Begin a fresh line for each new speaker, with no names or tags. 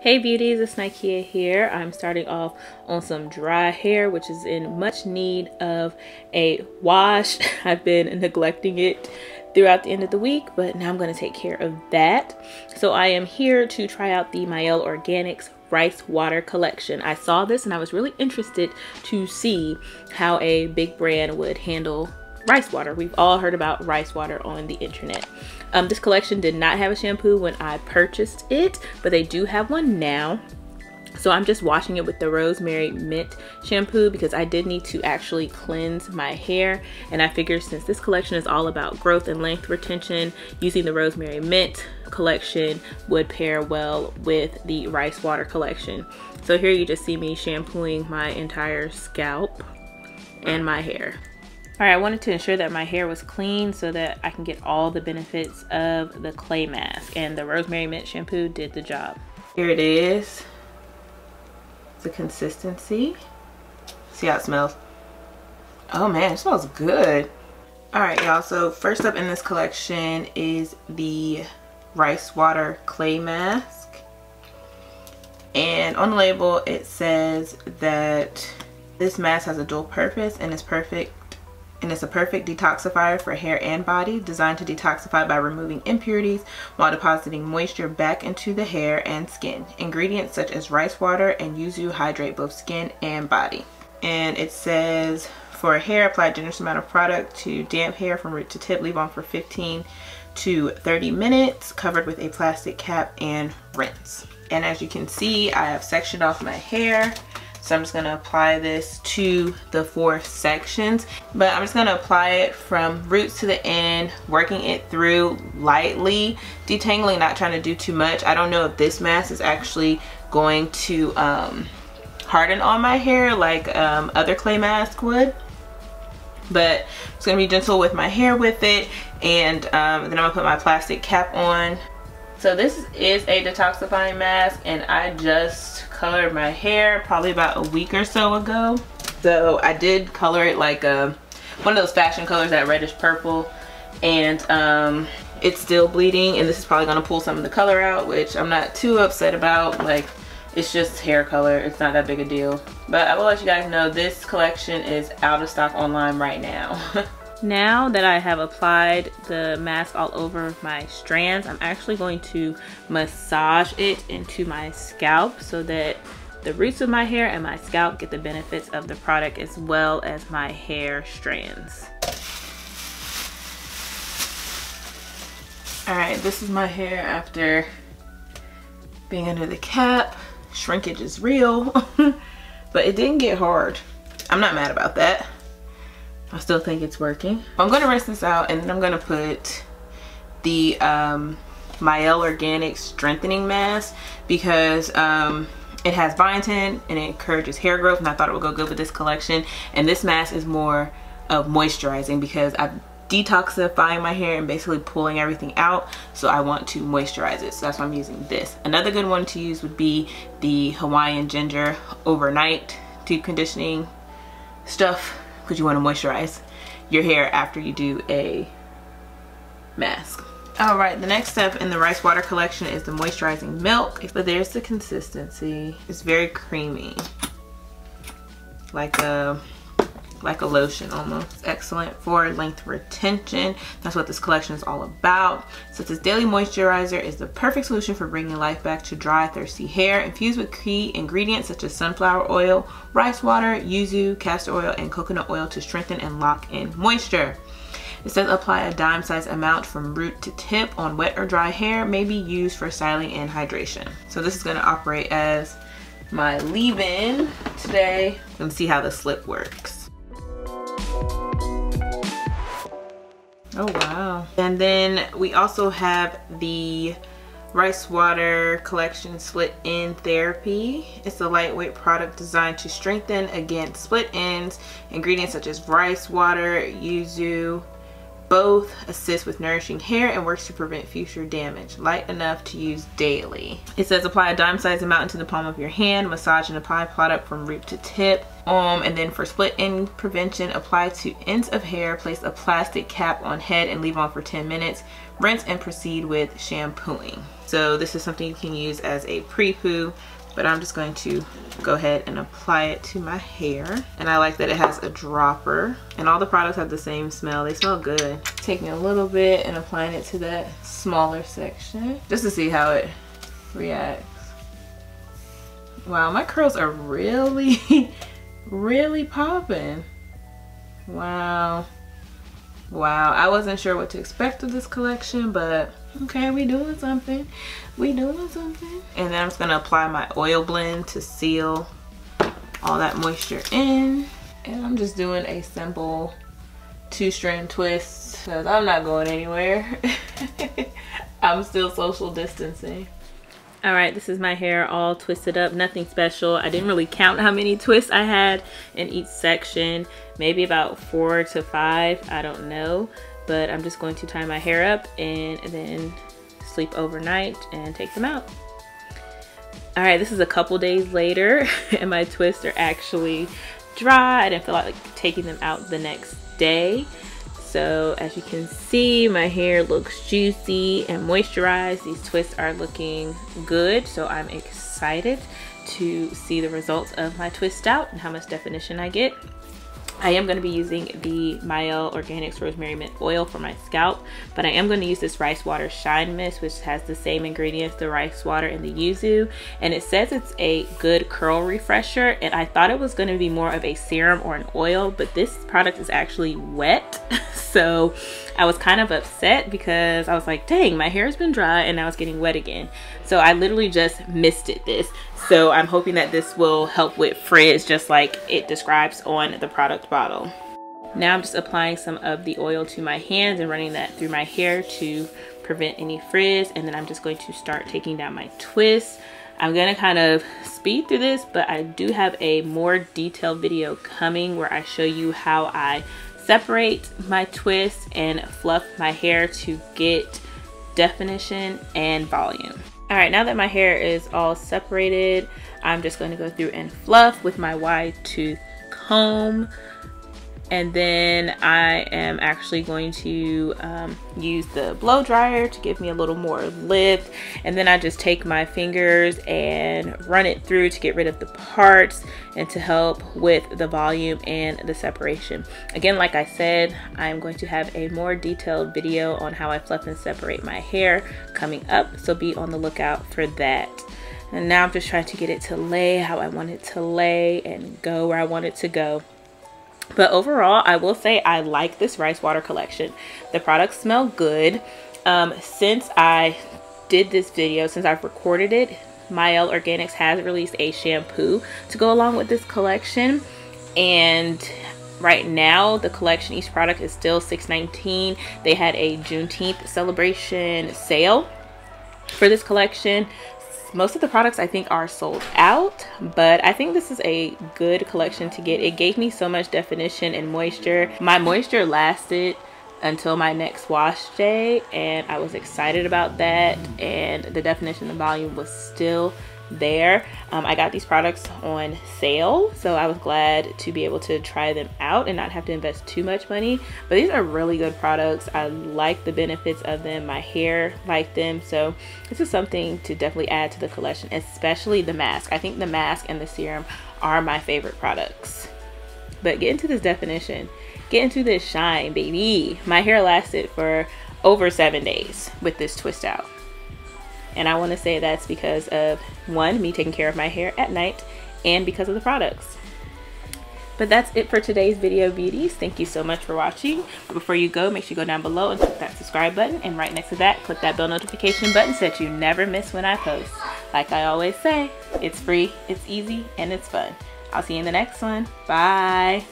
Hey beauties, it's Nikea here. I'm starting off on some dry hair, which is in much need of a wash. I've been neglecting it throughout the end of the week, but now I'm going to take care of that. So I am here to try out the Mielle Organics rice water collection. I saw this and I was really interested to see how a big brand would handle rice water. We've all heard about rice water on the internet. Um, this collection did not have a shampoo when I purchased it, but they do have one now. So I'm just washing it with the Rosemary Mint shampoo because I did need to actually cleanse my hair. And I figured since this collection is all about growth and length retention, using the Rosemary Mint collection would pair well with the Rice Water collection. So here you just see me shampooing my entire scalp and my hair. All right, I wanted to ensure that my hair was clean so that I can get all the benefits of the clay mask and the Rosemary Mint shampoo did the job. Here it is, the consistency. See how it smells? Oh man, it smells good. All right, y'all, so first up in this collection is the Rice Water Clay Mask. And on the label, it says that this mask has a dual purpose and is perfect and it's a perfect detoxifier for hair and body designed to detoxify by removing impurities while depositing moisture back into the hair and skin. Ingredients such as rice water and yuzu hydrate both skin and body. And it says for hair, apply a generous amount of product to damp hair from root to tip. Leave on for 15 to 30 minutes, covered with a plastic cap and rinse. And as you can see, I have sectioned off my hair so I'm just gonna apply this to the four sections, but I'm just gonna apply it from roots to the end, working it through lightly, detangling, not trying to do too much. I don't know if this mask is actually going to um, harden on my hair like um, other clay mask would but it's gonna be gentle with my hair with it and um, then I'm gonna put my plastic cap on so this is a detoxifying mask and I just colored my hair probably about a week or so ago. So I did color it like a, uh, one of those fashion colors, that reddish purple. And um, it's still bleeding and this is probably gonna pull some of the color out, which I'm not too upset about. Like it's just hair color, it's not that big a deal. But I will let you guys know this collection is out of stock online right now. Now that I have applied the mask all over my strands, I'm actually going to massage it into my scalp so that the roots of my hair and my scalp get the benefits of the product as well as my hair strands. All right, this is my hair after being under the cap. Shrinkage is real, but it didn't get hard. I'm not mad about that. I still think it's working. I'm gonna rinse this out and then I'm gonna put the um, Mielle Organic Strengthening Mask because um, it has biotin and it encourages hair growth and I thought it would go good with this collection. And this mask is more of moisturizing because I'm detoxifying my hair and basically pulling everything out so I want to moisturize it so that's why I'm using this another good one to use would be the Hawaiian ginger overnight deep conditioning stuff because you want to moisturize your hair after you do a mask. All right, the next step in the rice water collection is the moisturizing milk. But there's the consistency. It's very creamy. Like a like a lotion almost. Excellent for length retention. That's what this collection is all about. So this daily moisturizer is the perfect solution for bringing life back to dry, thirsty hair. Infused with key ingredients such as sunflower oil, rice water, yuzu, castor oil, and coconut oil to strengthen and lock in moisture. It says apply a dime size amount from root to tip on wet or dry hair, may be used for styling and hydration. So this is gonna operate as my leave-in today. Let's see how the slip works. Oh, wow. And then we also have the Rice Water Collection Split End Therapy. It's a lightweight product designed to strengthen against split ends. Ingredients such as rice water, yuzu, both assist with nourishing hair and works to prevent future damage. Light enough to use daily. It says apply a dime-sized amount into the palm of your hand, massage and apply product from root to tip Um, and then for split end prevention, apply to ends of hair, place a plastic cap on head and leave on for 10 minutes. Rinse and proceed with shampooing. So this is something you can use as a pre-poo, but I'm just going to go ahead and apply it to my hair. And I like that it has a dropper and all the products have the same smell. They smell good. Taking a little bit and applying it to that smaller section just to see how it reacts. Wow, my curls are really really popping. Wow. Wow, I wasn't sure what to expect of this collection, but okay, we doing something. We doing something. And then I'm just gonna apply my oil blend to seal all that moisture in. And I'm just doing a simple two strand twist because I'm not going anywhere. I'm still social distancing. All right, this is my hair all twisted up, nothing special. I didn't really count how many twists I had in each section, maybe about four to five, I don't know. But I'm just going to tie my hair up and then sleep overnight and take them out. All right, this is a couple days later and my twists are actually dry. I didn't feel like taking them out the next day. So as you can see, my hair looks juicy and moisturized. These twists are looking good. So I'm excited to see the results of my twist out and how much definition I get. I am going to be using the Mielle Organics Rosemary Mint Oil for my scalp, but I am going to use this Rice Water Shine Mist, which has the same ingredients, the rice water and the yuzu, and it says it's a good curl refresher, and I thought it was going to be more of a serum or an oil, but this product is actually wet, so I was kind of upset because I was like, dang, my hair has been dry and now it's getting wet again. So I literally just misted this. So I'm hoping that this will help with frizz just like it describes on the product bottle. Now I'm just applying some of the oil to my hands and running that through my hair to prevent any frizz. And then I'm just going to start taking down my twists. I'm gonna kind of speed through this, but I do have a more detailed video coming where I show you how I separate my twists and fluff my hair to get definition and volume. All right, now that my hair is all separated, I'm just going to go through and fluff with my wide tooth comb and then I am actually going to um, use the blow dryer to give me a little more lift. And then I just take my fingers and run it through to get rid of the parts and to help with the volume and the separation. Again like I said I'm going to have a more detailed video on how I fluff and separate my hair coming up so be on the lookout for that. And now I'm just trying to get it to lay how I want it to lay and go where I want it to go but overall, I will say I like this rice water collection. The products smell good. Um, since I did this video, since I've recorded it, Mielle Organics has released a shampoo to go along with this collection. And right now the collection each product is still $6.19 they had a juneteenth celebration sale for this collection most of the products I think are sold out, but I think this is a good collection to get. It gave me so much definition and moisture. My moisture lasted until my next wash day and I was excited about that and the definition and volume was still there. Um, I got these products on sale, so I was glad to be able to try them out and not have to invest too much money. But these are really good products. I like the benefits of them. My hair liked them, so this is something to definitely add to the collection, especially the mask. I think the mask and the serum are my favorite products. But get into this definition. Get into this shine, baby. My hair lasted for over seven days with this twist out. And I want to say that's because of one, me taking care of my hair at night and because of the products. But that's it for today's video beauties. Thank you so much for watching. Before you go, make sure you go down below and click that subscribe button. And right next to that, click that bell notification button so that you never miss when I post. Like I always say, it's free, it's easy, and it's fun. I'll see you in the next one. Bye.